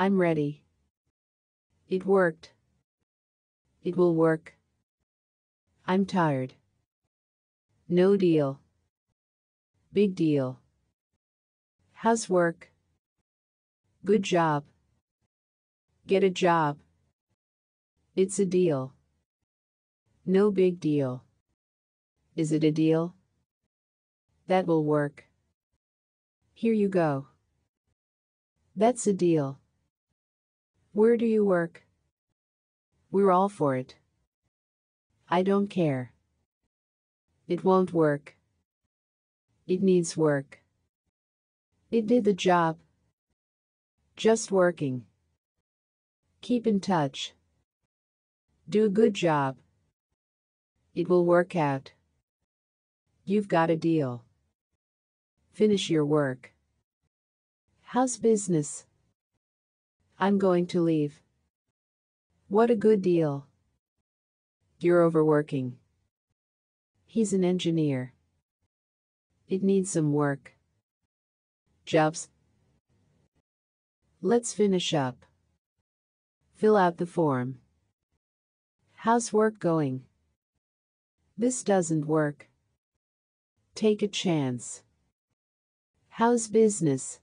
I'm ready. It worked. It will work. I'm tired. No deal. Big deal. How's work? Good job. Get a job. It's a deal. No big deal. Is it a deal? That will work. Here you go. That's a deal. Where do you work? We're all for it. I don't care. It won't work. It needs work. It did the job. Just working. Keep in touch. Do a good job. It will work out. You've got a deal. Finish your work. How's business? I'm going to leave. What a good deal. You're overworking. He's an engineer. It needs some work. Jobs. Let's finish up. Fill out the form. How's work going? This doesn't work. Take a chance. How's business?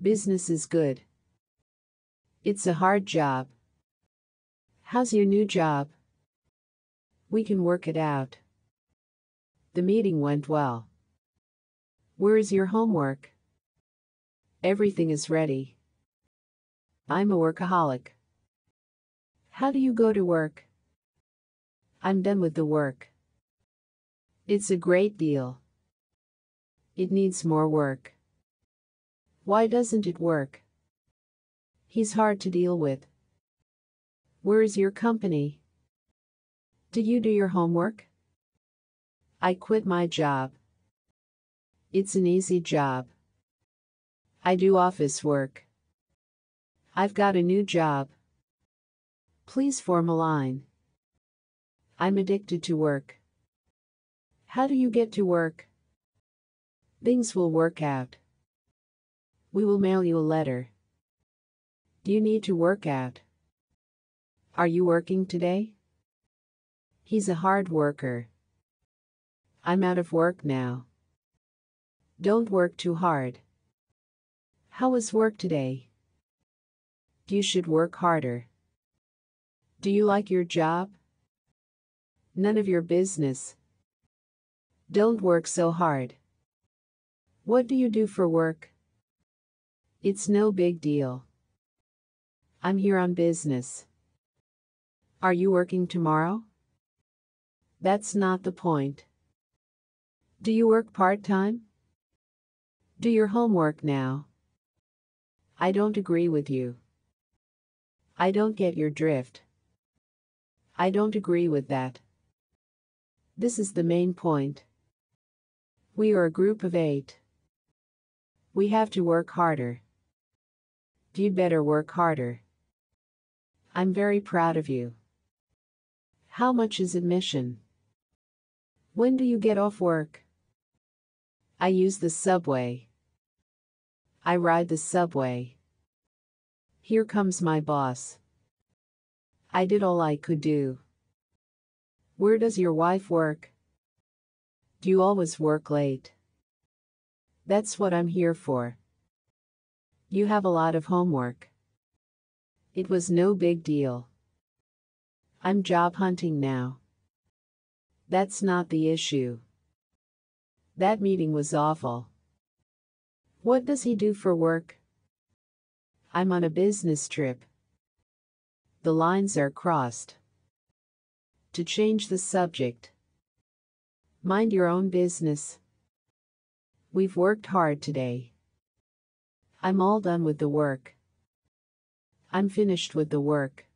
Business is good. It's a hard job. How's your new job? We can work it out. The meeting went well. Where is your homework? Everything is ready. I'm a workaholic. How do you go to work? I'm done with the work. It's a great deal. It needs more work. Why doesn't it work? He's hard to deal with. Where is your company? Do you do your homework? I quit my job. It's an easy job. I do office work. I've got a new job. Please form a line. I'm addicted to work. How do you get to work? Things will work out. We will mail you a letter. Do you need to work out? Are you working today? He's a hard worker. I'm out of work now. Don't work too hard. How was work today? You should work harder. Do you like your job? None of your business. Don't work so hard. What do you do for work? It's no big deal. I'm here on business. Are you working tomorrow? That's not the point. Do you work part-time? Do your homework now. I don't agree with you. I don't get your drift. I don't agree with that. This is the main point. We are a group of eight. We have to work harder. You'd better work harder. I'm very proud of you. How much is admission? When do you get off work? I use the subway. I ride the subway. Here comes my boss. I did all I could do. Where does your wife work? Do you always work late? That's what I'm here for. You have a lot of homework. It was no big deal. I'm job hunting now. That's not the issue. That meeting was awful. What does he do for work? I'm on a business trip. The lines are crossed. To change the subject. Mind your own business. We've worked hard today. I'm all done with the work. I'm finished with the work.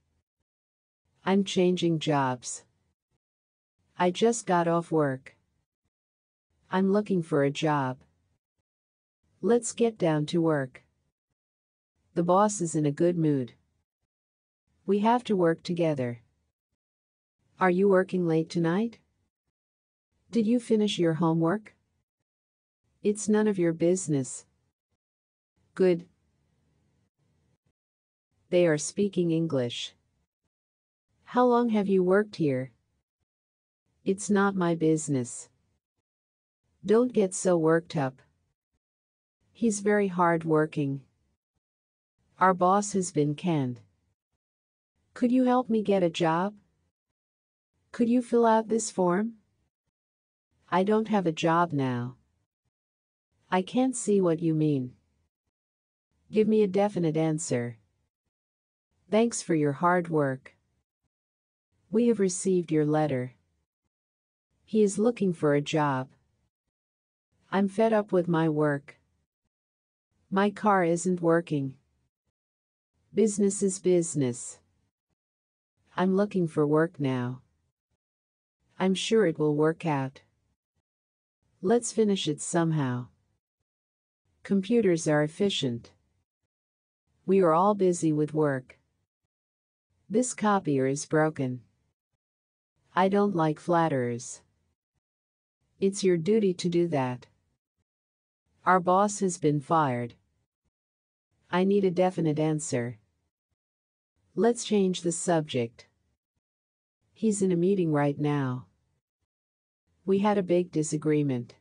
I'm changing jobs. I just got off work. I'm looking for a job. Let's get down to work. The boss is in a good mood. We have to work together. Are you working late tonight? Did you finish your homework? It's none of your business. Good. They are speaking English. How long have you worked here? It's not my business. Don't get so worked up. He's very hard working. Our boss has been canned. Could you help me get a job? Could you fill out this form? I don't have a job now. I can't see what you mean. Give me a definite answer. Thanks for your hard work. We have received your letter. He is looking for a job. I'm fed up with my work. My car isn't working. Business is business. I'm looking for work now. I'm sure it will work out. Let's finish it somehow. Computers are efficient. We are all busy with work. This copier is broken. I don't like flatterers. It's your duty to do that. Our boss has been fired. I need a definite answer. Let's change the subject. He's in a meeting right now. We had a big disagreement.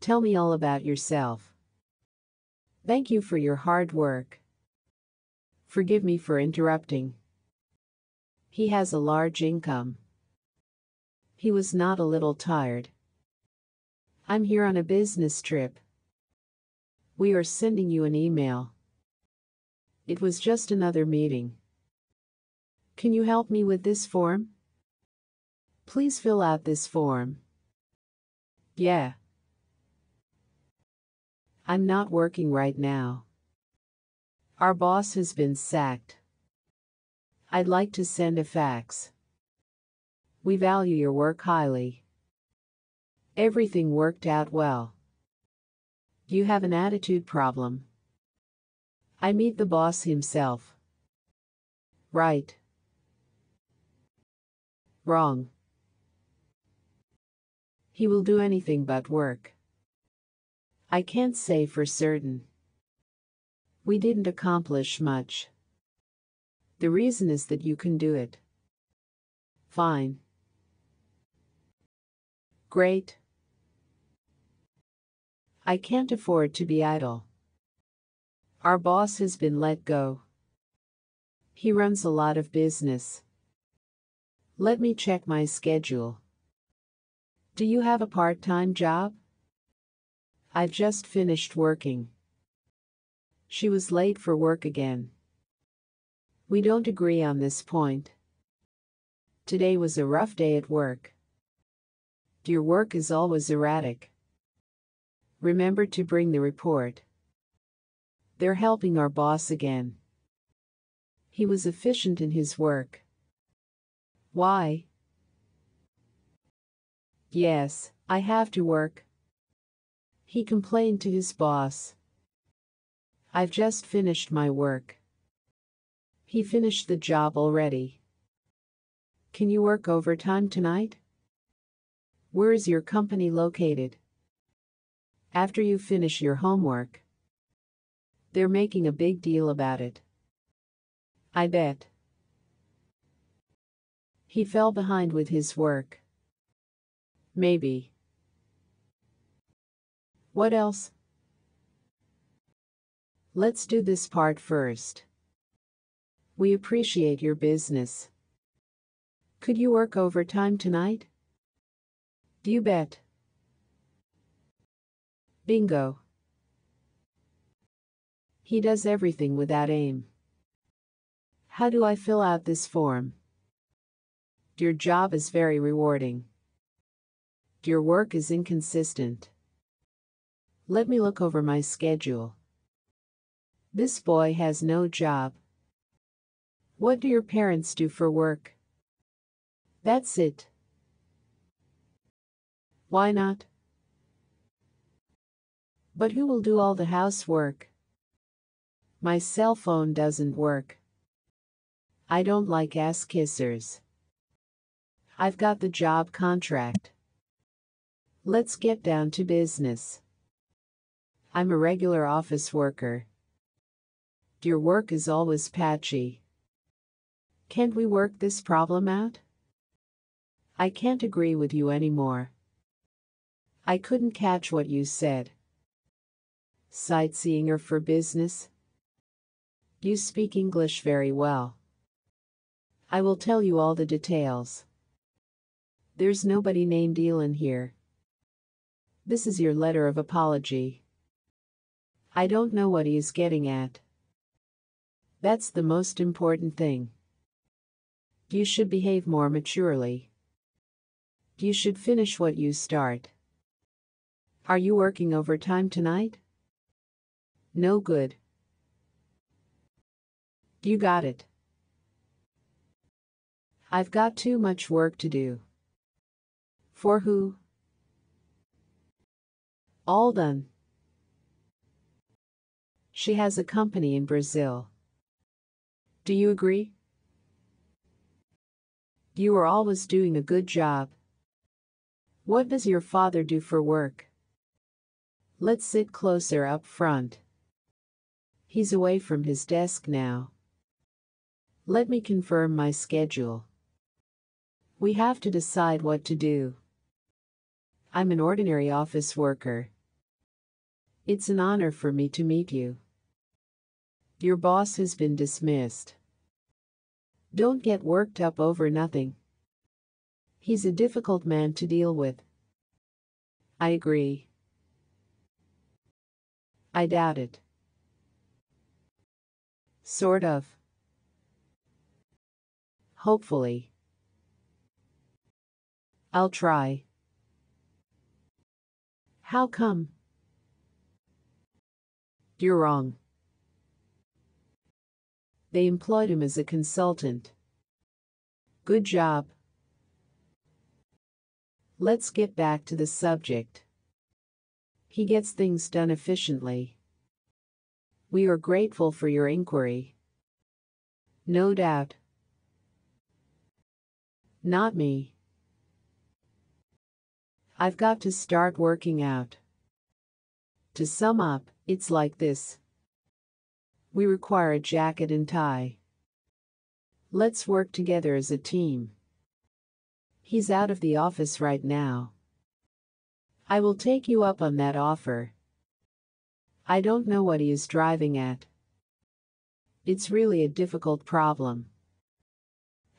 Tell me all about yourself. Thank you for your hard work. Forgive me for interrupting. He has a large income. He was not a little tired. I'm here on a business trip. We are sending you an email. It was just another meeting. Can you help me with this form? Please fill out this form. Yeah. I'm not working right now. Our boss has been sacked. I'd like to send a fax. We value your work highly. Everything worked out well. You have an attitude problem. I meet the boss himself. Right. Wrong. He will do anything but work. I can't say for certain. We didn't accomplish much. The reason is that you can do it. Fine. Great. I can't afford to be idle. Our boss has been let go. He runs a lot of business. Let me check my schedule. Do you have a part-time job? I've just finished working. She was late for work again. We don't agree on this point. Today was a rough day at work. Your work is always erratic. Remember to bring the report. They're helping our boss again. He was efficient in his work. Why? Yes, I have to work. He complained to his boss. I've just finished my work. He finished the job already. Can you work overtime tonight? Where is your company located? After you finish your homework. They're making a big deal about it. I bet. He fell behind with his work. Maybe. What else? Let's do this part first. We appreciate your business. Could you work overtime tonight? Do you bet. Bingo. He does everything without aim. How do I fill out this form? Your job is very rewarding. Your work is inconsistent. Let me look over my schedule. This boy has no job. What do your parents do for work? That's it. Why not? But who will do all the housework? My cell phone doesn't work. I don't like ass kissers. I've got the job contract. Let's get down to business. I'm a regular office worker. Your work is always patchy. Can't we work this problem out? I can't agree with you anymore. I couldn't catch what you said. Sightseeing or for business? You speak English very well. I will tell you all the details. There's nobody named Elin here. This is your letter of apology. I don't know what he is getting at. That's the most important thing. You should behave more maturely. You should finish what you start. Are you working overtime tonight? No good. You got it. I've got too much work to do. For who? All done. She has a company in Brazil. Do you agree? You are always doing a good job. What does your father do for work? Let's sit closer up front. He's away from his desk now. Let me confirm my schedule. We have to decide what to do. I'm an ordinary office worker. It's an honor for me to meet you. Your boss has been dismissed. Don't get worked up over nothing. He's a difficult man to deal with. I agree. I doubt it. Sort of. Hopefully. I'll try. How come? You're wrong. They employed him as a consultant. Good job. Let's get back to the subject. He gets things done efficiently. We are grateful for your inquiry. No doubt. Not me. I've got to start working out. To sum up, it's like this. We require a jacket and tie. Let's work together as a team. He's out of the office right now. I will take you up on that offer. I don't know what he is driving at. It's really a difficult problem.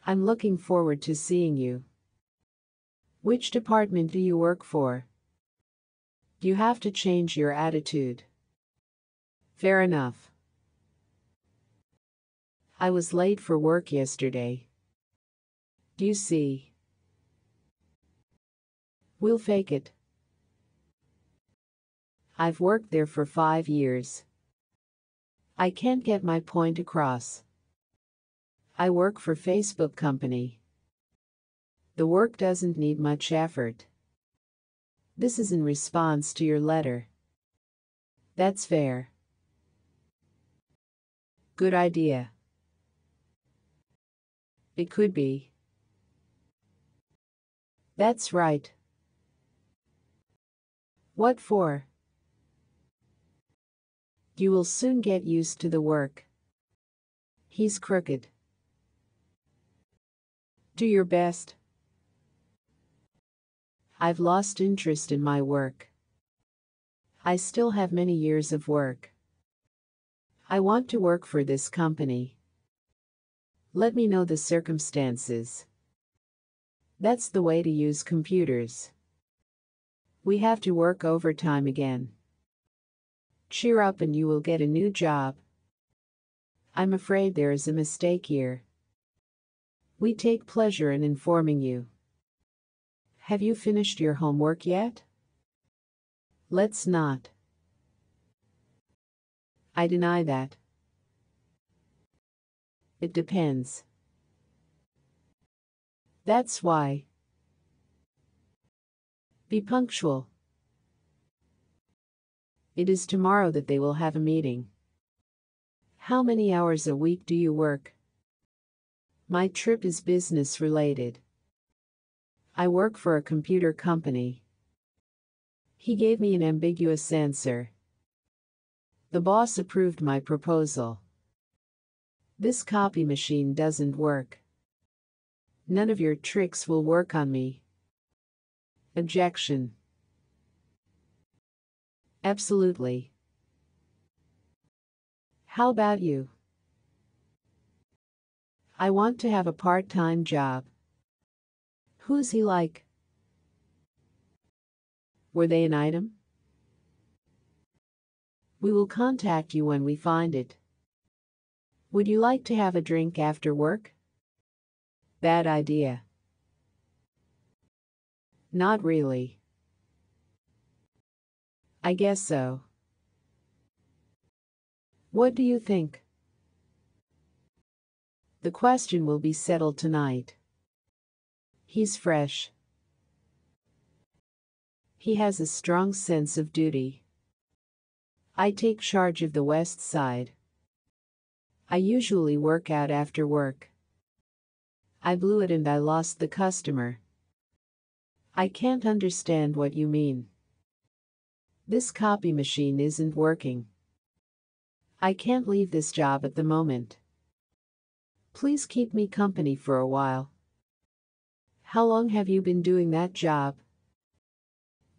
I'm looking forward to seeing you. Which department do you work for? You have to change your attitude. Fair enough. I was late for work yesterday. Do you see. We'll fake it. I've worked there for five years. I can't get my point across. I work for Facebook company. The work doesn't need much effort. This is in response to your letter. That's fair. Good idea. It could be. That's right. What for? You will soon get used to the work. He's crooked. Do your best. I've lost interest in my work. I still have many years of work. I want to work for this company. Let me know the circumstances. That's the way to use computers. We have to work overtime again. Cheer up and you will get a new job. I'm afraid there is a mistake here. We take pleasure in informing you. Have you finished your homework yet? Let's not. I deny that. It depends. That's why. Be punctual. It is tomorrow that they will have a meeting. How many hours a week do you work? My trip is business related. I work for a computer company. He gave me an ambiguous answer. The boss approved my proposal. This copy machine doesn't work. None of your tricks will work on me. Objection. Absolutely. How about you? I want to have a part-time job. Who's he like? Were they an item? We will contact you when we find it. Would you like to have a drink after work? Bad idea. Not really. I guess so. What do you think? The question will be settled tonight. He's fresh. He has a strong sense of duty. I take charge of the west side. I usually work out after work. I blew it and I lost the customer. I can't understand what you mean. This copy machine isn't working. I can't leave this job at the moment. Please keep me company for a while. How long have you been doing that job?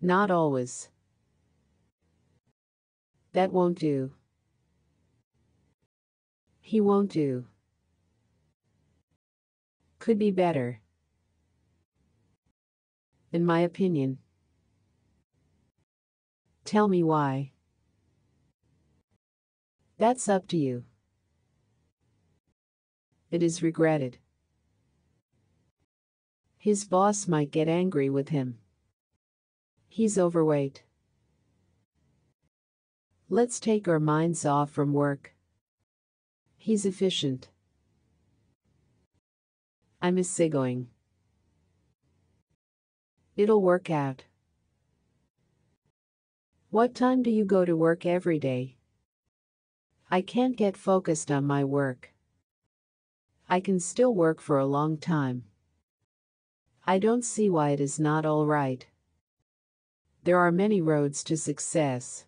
Not always. That won't do. He won't do. Could be better. In my opinion. Tell me why. That's up to you. It is regretted. His boss might get angry with him. He's overweight. Let's take our minds off from work. He's efficient. I miss going. It'll work out. What time do you go to work every day? I can't get focused on my work. I can still work for a long time. I don't see why it is not all right. There are many roads to success.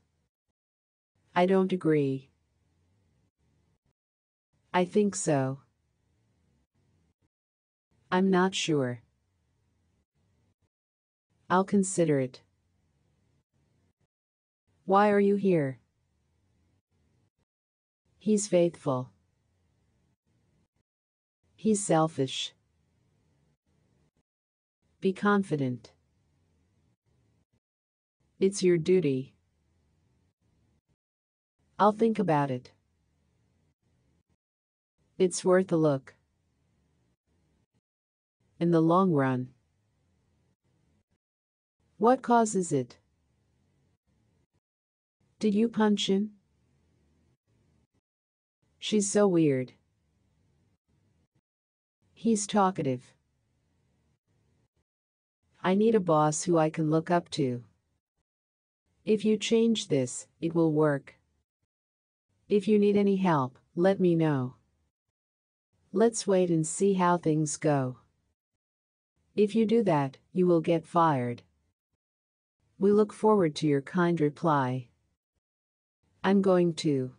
I don't agree. I think so. I'm not sure. I'll consider it. Why are you here? He's faithful. He's selfish. Be confident. It's your duty. I'll think about it. It's worth a look. In the long run. What causes it? Did you punch him? She's so weird. He's talkative. I need a boss who I can look up to. If you change this, it will work. If you need any help, let me know. Let's wait and see how things go. If you do that, you will get fired. We look forward to your kind reply. I'm going to.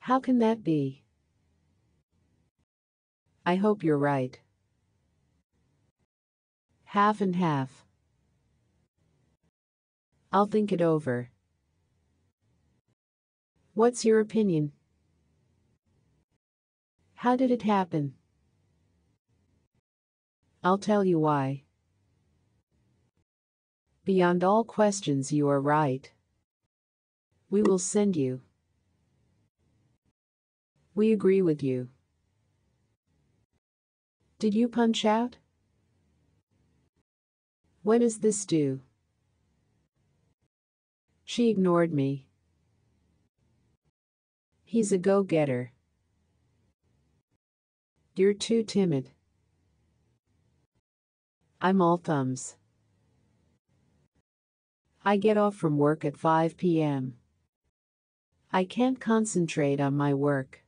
How can that be? I hope you're right. Half and half. I'll think it over. What's your opinion? How did it happen? I'll tell you why. Beyond all questions, you are right. We will send you. We agree with you. Did you punch out? When is this do? She ignored me. He's a go-getter. You're too timid. I'm all thumbs. I get off from work at 5 p.m. I can't concentrate on my work.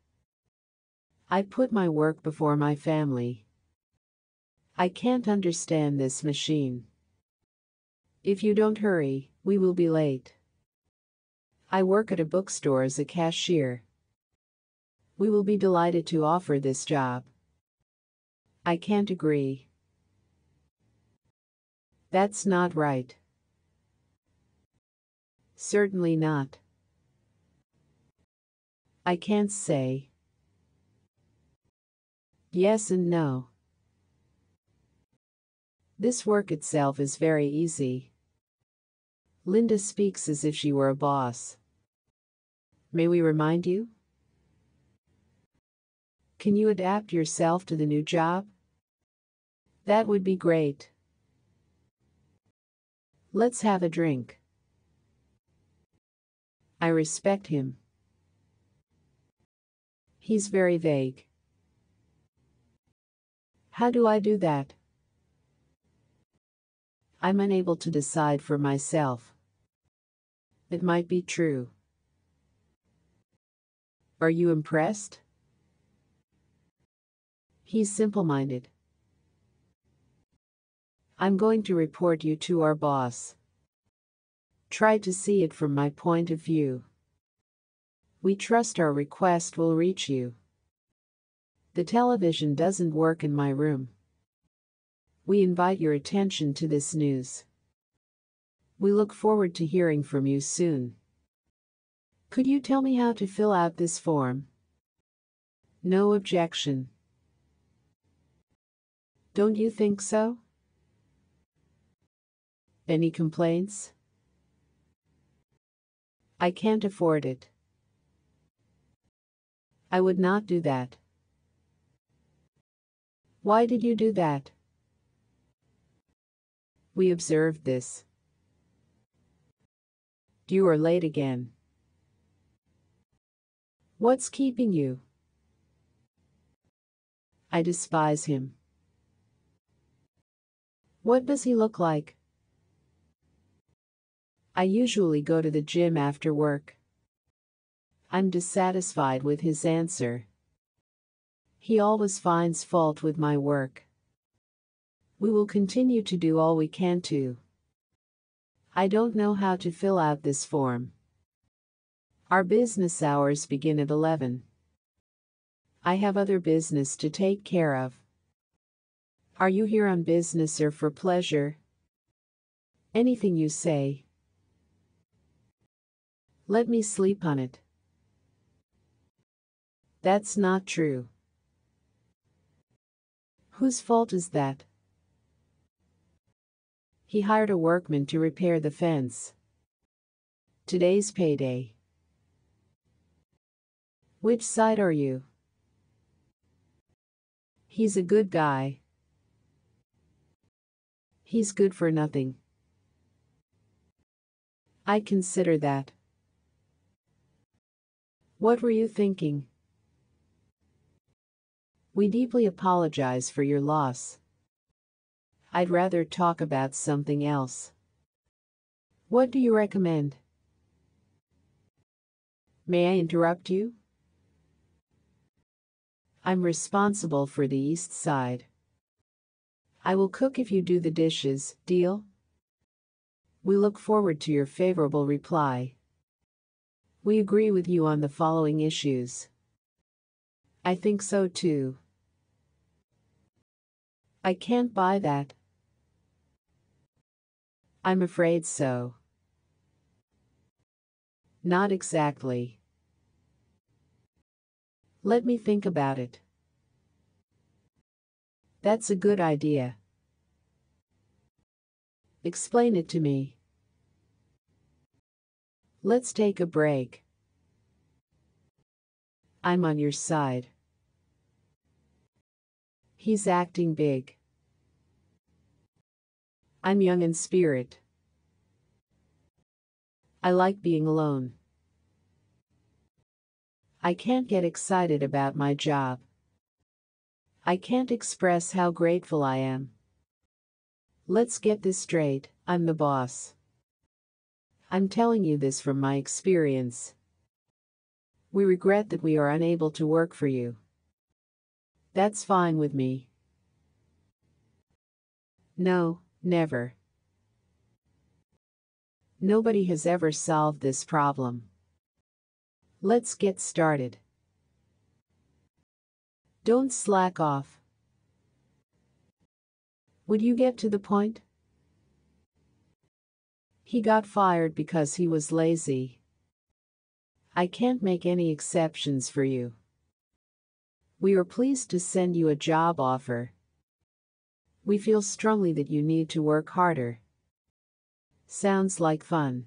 I put my work before my family. I can't understand this machine. If you don't hurry, we will be late. I work at a bookstore as a cashier. We will be delighted to offer this job. I can't agree. That's not right. Certainly not. I can't say. Yes and no. This work itself is very easy. Linda speaks as if she were a boss. May we remind you? Can you adapt yourself to the new job? That would be great. Let's have a drink. I respect him. He's very vague. How do I do that? I'm unable to decide for myself. It might be true. Are you impressed? He's simple minded. I'm going to report you to our boss. Try to see it from my point of view. We trust our request will reach you. The television doesn't work in my room. We invite your attention to this news. We look forward to hearing from you soon. Could you tell me how to fill out this form? No objection. Don't you think so? Any complaints? I can't afford it. I would not do that. Why did you do that? We observed this. You are late again. What's keeping you? I despise him. What does he look like? I usually go to the gym after work. I'm dissatisfied with his answer. He always finds fault with my work. We will continue to do all we can to. I don't know how to fill out this form. Our business hours begin at 11. I have other business to take care of. Are you here on business or for pleasure? Anything you say. Let me sleep on it. That's not true. Whose fault is that? He hired a workman to repair the fence. Today's payday. Which side are you? He's a good guy. He's good for nothing. I consider that. What were you thinking? We deeply apologize for your loss. I'd rather talk about something else. What do you recommend? May I interrupt you? I'm responsible for the east side. I will cook if you do the dishes, deal? We look forward to your favorable reply. We agree with you on the following issues. I think so too. I can't buy that. I'm afraid so. Not exactly. Let me think about it. That's a good idea. Explain it to me. Let's take a break. I'm on your side. He's acting big. I'm young in spirit. I like being alone. I can't get excited about my job. I can't express how grateful I am. Let's get this straight, I'm the boss. I'm telling you this from my experience. We regret that we are unable to work for you. That's fine with me. No, never. Nobody has ever solved this problem. Let's get started. Don't slack off. Would you get to the point? He got fired because he was lazy. I can't make any exceptions for you. We are pleased to send you a job offer. We feel strongly that you need to work harder. Sounds like fun.